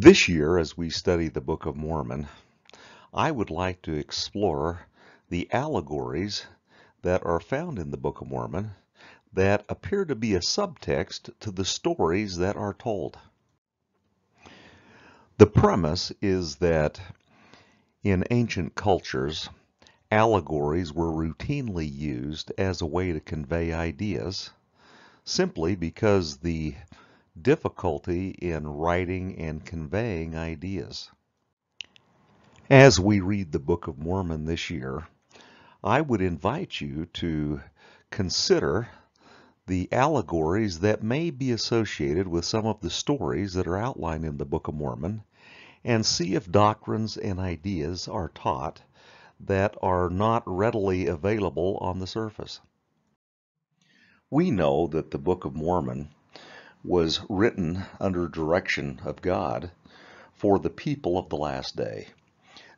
This year, as we study the Book of Mormon, I would like to explore the allegories that are found in the Book of Mormon that appear to be a subtext to the stories that are told. The premise is that in ancient cultures, allegories were routinely used as a way to convey ideas simply because the difficulty in writing and conveying ideas. As we read the Book of Mormon this year, I would invite you to consider the allegories that may be associated with some of the stories that are outlined in the Book of Mormon and see if doctrines and ideas are taught that are not readily available on the surface. We know that the Book of Mormon was written under direction of God for the people of the last day.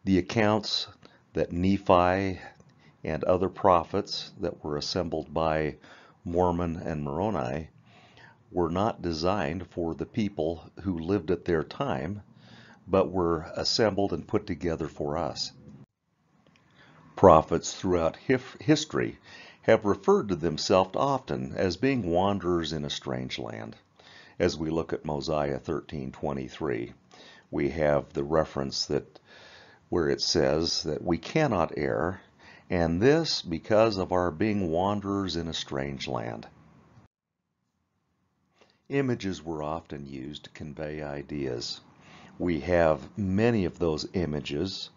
The accounts that Nephi and other prophets that were assembled by Mormon and Moroni were not designed for the people who lived at their time, but were assembled and put together for us. Prophets throughout history have referred to themselves often as being wanderers in a strange land as we look at Mosiah 13:23, we have the reference that where it says that we cannot err, and this because of our being wanderers in a strange land. Images were often used to convey ideas. We have many of those images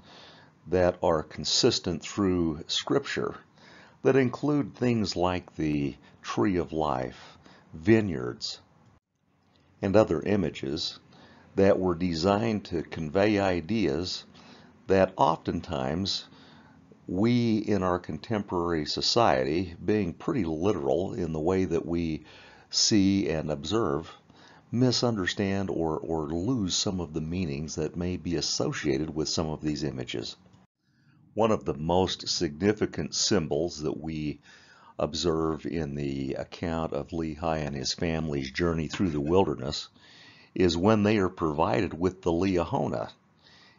that are consistent through Scripture that include things like the tree of life, vineyards, and other images that were designed to convey ideas that oftentimes we in our contemporary society, being pretty literal in the way that we see and observe, misunderstand or, or lose some of the meanings that may be associated with some of these images. One of the most significant symbols that we observe in the account of Lehi and his family's journey through the wilderness is when they are provided with the Liahona.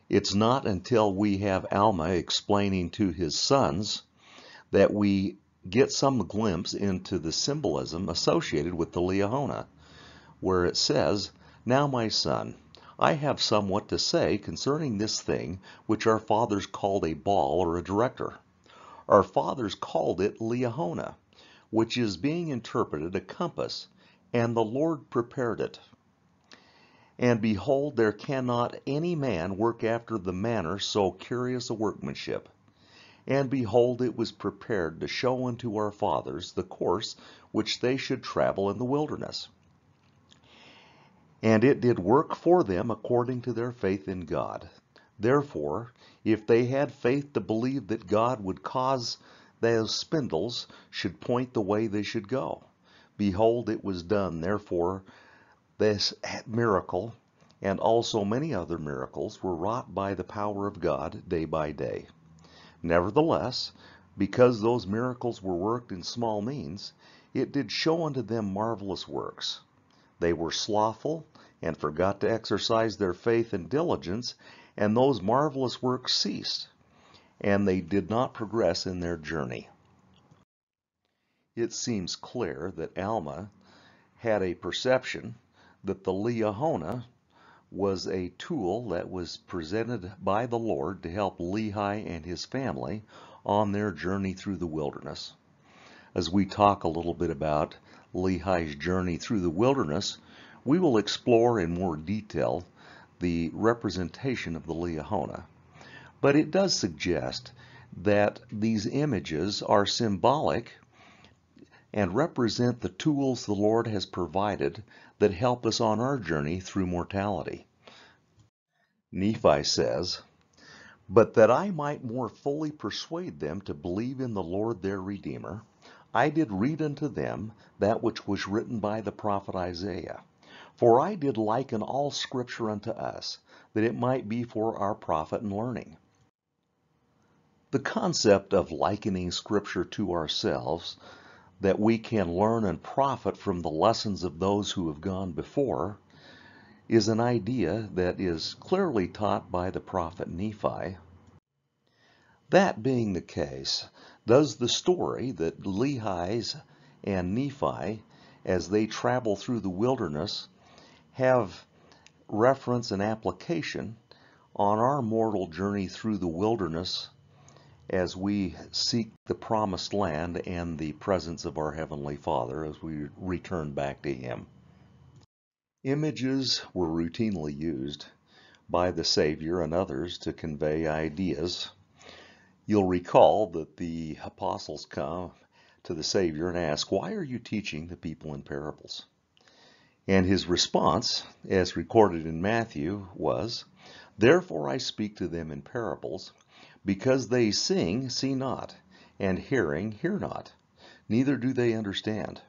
It's not until we have Alma explaining to his sons that we get some glimpse into the symbolism associated with the Liahona, where it says, Now my son, I have somewhat to say concerning this thing which our fathers called a ball or a director. Our fathers called it Liahona, which is being interpreted a compass, and the Lord prepared it. And behold, there cannot any man work after the manner so curious a workmanship. And behold, it was prepared to show unto our fathers the course which they should travel in the wilderness. And it did work for them according to their faith in God. Therefore, if they had faith to believe that God would cause those spindles should point the way they should go. Behold, it was done. Therefore, this miracle and also many other miracles were wrought by the power of God day by day. Nevertheless, because those miracles were worked in small means, it did show unto them marvelous works. They were slothful and forgot to exercise their faith and diligence, and those marvelous works ceased, and they did not progress in their journey. It seems clear that Alma had a perception that the Liahona was a tool that was presented by the Lord to help Lehi and his family on their journey through the wilderness. As we talk a little bit about Lehi's journey through the wilderness, we will explore in more detail the representation of the Liahona. But it does suggest that these images are symbolic and represent the tools the Lord has provided that help us on our journey through mortality. Nephi says, But that I might more fully persuade them to believe in the Lord their Redeemer, I did read unto them that which was written by the prophet Isaiah for I did liken all Scripture unto us, that it might be for our profit and learning. The concept of likening Scripture to ourselves, that we can learn and profit from the lessons of those who have gone before, is an idea that is clearly taught by the prophet Nephi. That being the case, does the story that Lehi's and Nephi, as they travel through the wilderness, have reference and application on our mortal journey through the wilderness as we seek the promised land and the presence of our Heavenly Father as we return back to Him. Images were routinely used by the Savior and others to convey ideas. You'll recall that the apostles come to the Savior and ask, Why are you teaching the people in parables? And his response, as recorded in Matthew, was, Therefore I speak to them in parables, because they sing, see not, and hearing, hear not, neither do they understand.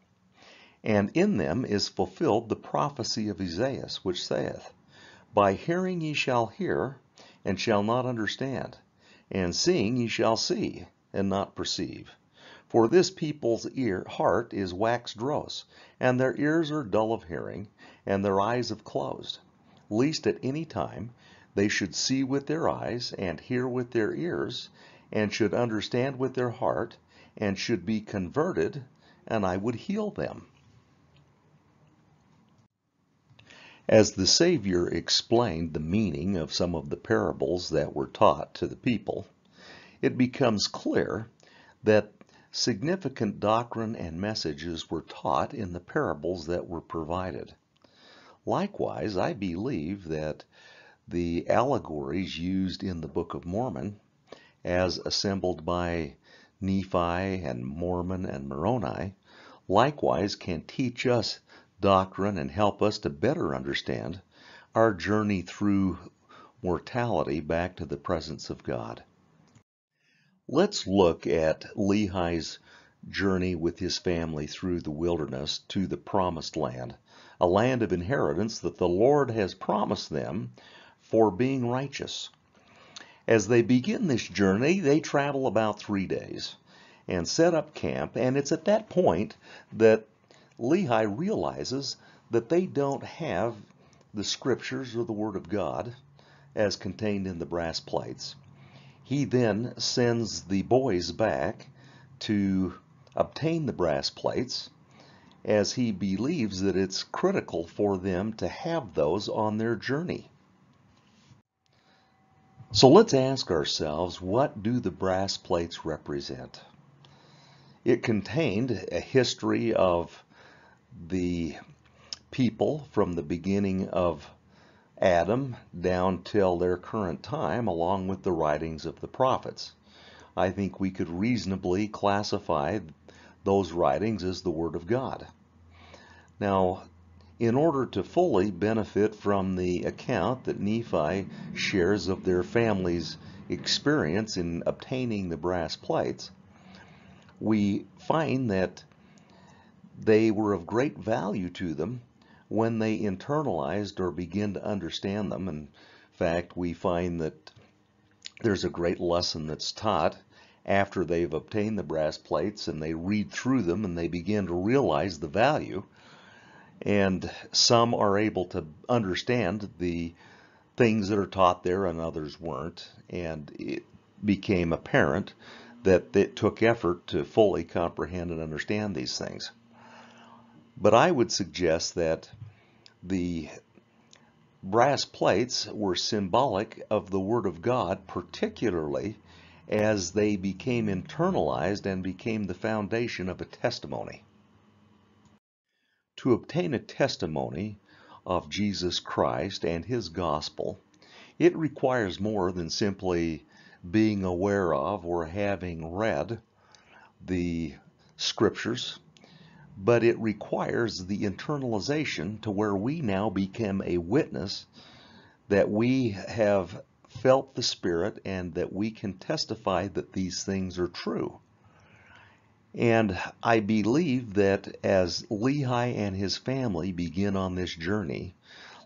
And in them is fulfilled the prophecy of Isaiah, which saith, By hearing ye shall hear, and shall not understand, and seeing ye shall see, and not perceive. For this people's ear, heart is waxed dross, and their ears are dull of hearing, and their eyes have closed, lest at any time they should see with their eyes, and hear with their ears, and should understand with their heart, and should be converted, and I would heal them. As the Savior explained the meaning of some of the parables that were taught to the people, it becomes clear that significant doctrine and messages were taught in the parables that were provided. Likewise, I believe that the allegories used in the Book of Mormon, as assembled by Nephi and Mormon and Moroni, likewise can teach us doctrine and help us to better understand our journey through mortality back to the presence of God. Let's look at Lehi's journey with his family through the wilderness to the promised land, a land of inheritance that the Lord has promised them for being righteous. As they begin this journey, they travel about three days and set up camp, and it's at that point that Lehi realizes that they don't have the scriptures or the Word of God as contained in the brass plates. He then sends the boys back to obtain the brass plates as he believes that it's critical for them to have those on their journey. So let's ask ourselves, what do the brass plates represent? It contained a history of the people from the beginning of Adam down till their current time, along with the writings of the prophets. I think we could reasonably classify those writings as the Word of God. Now, in order to fully benefit from the account that Nephi shares of their family's experience in obtaining the brass plates, we find that they were of great value to them when they internalized or begin to understand them. In fact, we find that there's a great lesson that's taught after they've obtained the brass plates and they read through them and they begin to realize the value. And some are able to understand the things that are taught there and others weren't. And it became apparent that it took effort to fully comprehend and understand these things. But I would suggest that the brass plates were symbolic of the Word of God, particularly as they became internalized and became the foundation of a testimony. To obtain a testimony of Jesus Christ and His gospel, it requires more than simply being aware of or having read the scriptures but it requires the internalization to where we now become a witness that we have felt the Spirit and that we can testify that these things are true. And I believe that as Lehi and his family begin on this journey,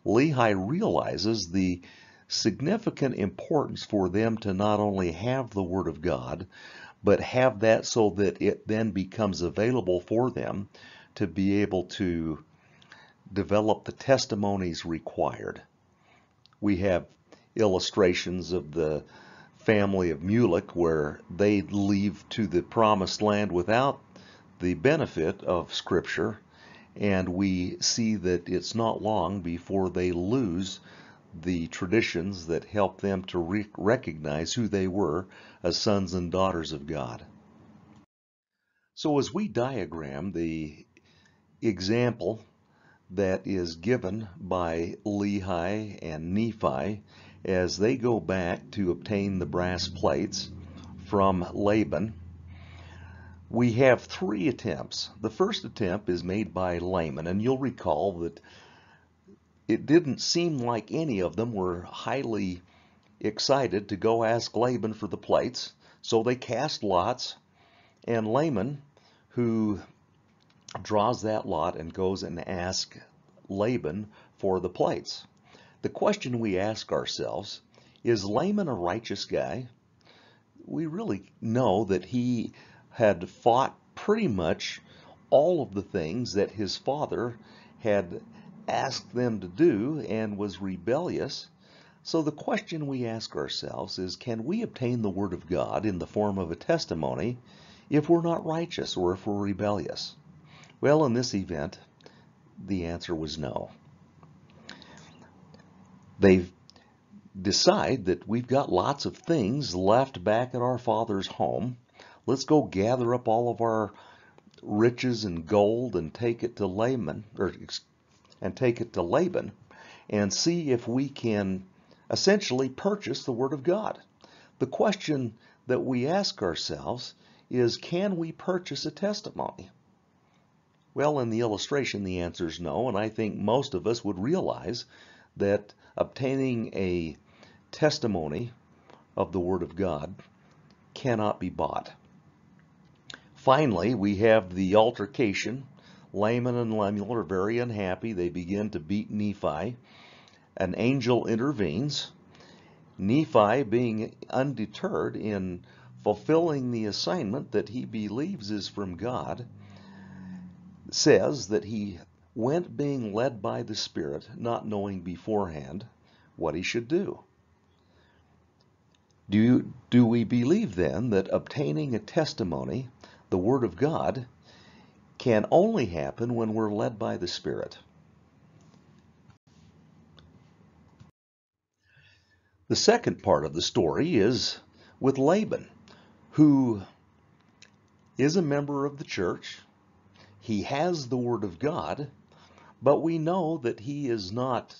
Lehi realizes the significant importance for them to not only have the Word of God, but have that so that it then becomes available for them to be able to develop the testimonies required. We have illustrations of the family of Mulek where they leave to the promised land without the benefit of Scripture, and we see that it's not long before they lose the traditions that help them to re recognize who they were as sons and daughters of God. So as we diagram the example that is given by Lehi and Nephi as they go back to obtain the brass plates from Laban, we have three attempts. The first attempt is made by Laman, and you'll recall that it didn't seem like any of them were highly excited to go ask Laban for the plates, so they cast lots, and Laman, who draws that lot and goes and asks Laban for the plates. The question we ask ourselves is Laman a righteous guy? We really know that he had fought pretty much all of the things that his father had asked them to do and was rebellious. So the question we ask ourselves is can we obtain the Word of God in the form of a testimony if we're not righteous or if we're rebellious? Well, in this event, the answer was no. They decide that we've got lots of things left back at our father's home. Let's go gather up all of our riches and gold and take it to Laman, or and take it to Laban and see if we can essentially purchase the Word of God. The question that we ask ourselves is can we purchase a testimony? Well, in the illustration, the answer is no, and I think most of us would realize that obtaining a testimony of the Word of God cannot be bought. Finally, we have the altercation Laman and Lemuel are very unhappy. They begin to beat Nephi. An angel intervenes. Nephi, being undeterred in fulfilling the assignment that he believes is from God, says that he went being led by the Spirit, not knowing beforehand what he should do. Do, you, do we believe then that obtaining a testimony, the Word of God, can only happen when we're led by the Spirit. The second part of the story is with Laban, who is a member of the church. He has the Word of God, but we know that he is not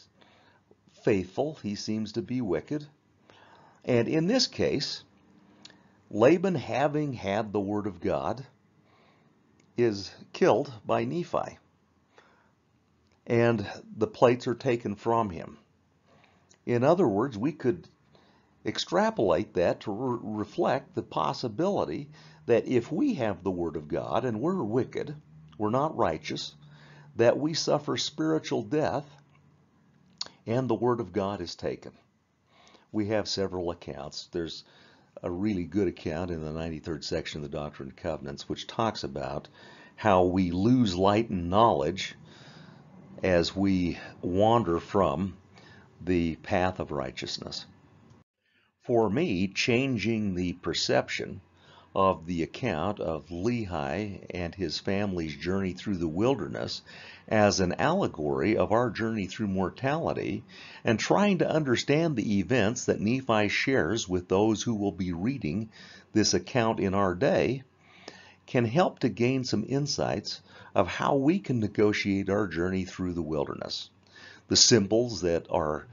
faithful. He seems to be wicked. And in this case, Laban, having had the Word of God, is killed by Nephi. And the plates are taken from him. In other words, we could extrapolate that to re reflect the possibility that if we have the Word of God and we're wicked, we're not righteous, that we suffer spiritual death and the Word of God is taken. We have several accounts. There's a really good account in the 93rd section of the Doctrine and Covenants, which talks about how we lose light and knowledge as we wander from the path of righteousness. For me, changing the perception of the account of Lehi and his family's journey through the wilderness as an allegory of our journey through mortality and trying to understand the events that Nephi shares with those who will be reading this account in our day can help to gain some insights of how we can negotiate our journey through the wilderness. The symbols that are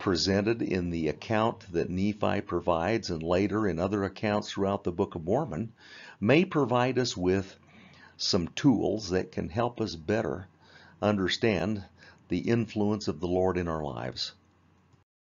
presented in the account that Nephi provides and later in other accounts throughout the Book of Mormon may provide us with some tools that can help us better understand the influence of the Lord in our lives.